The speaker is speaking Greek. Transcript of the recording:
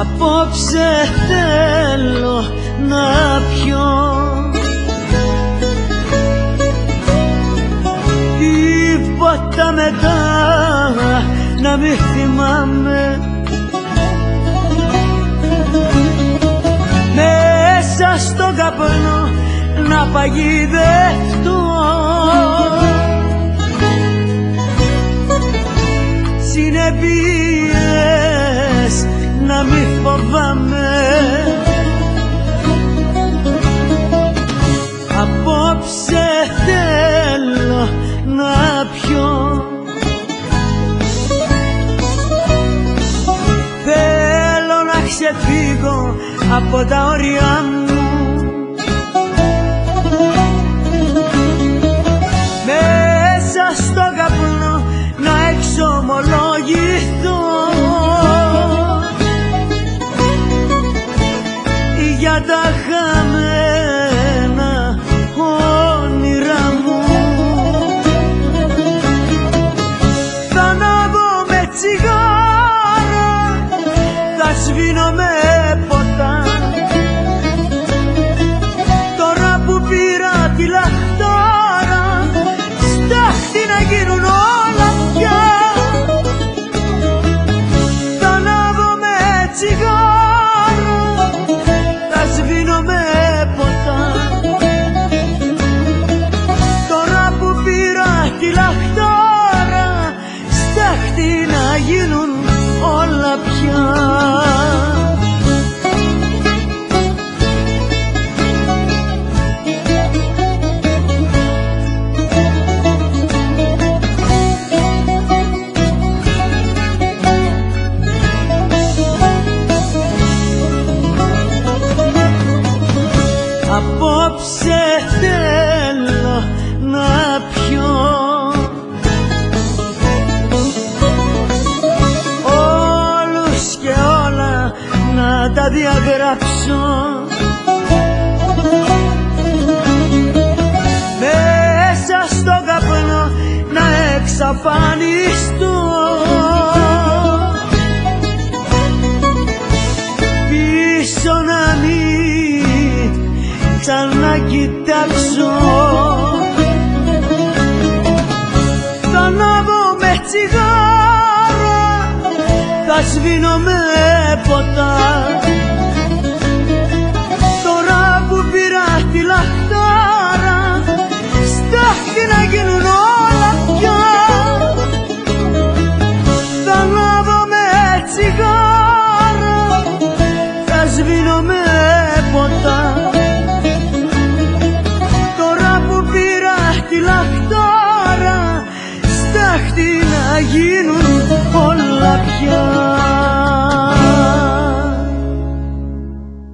Απόψε θέλω να πιω. Τίποτα μετά να μην θυμάμαι. Μέσα στον καπνό να παγιδευτώ. Ξεφύγω από τα όρια μου όλα πια Απόψε θέλω να πιω να τα διαγράψω. Μέσα στο καπνό να εξαφανιστώ. Πίσω να μην ξανακοιτάξω. Θα ανάβω με τσιγάρα σβήνω με ποτά Τώρα που πήρα τη λαχτάρα στάχτη να γίνουν όλα πια. Θα λάβω με τσιγάρα θα σβήνω με ποτά Τώρα που πήρα τη λαχτάρα στάχτη να γίνουν όλα πια.